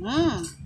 Mmm.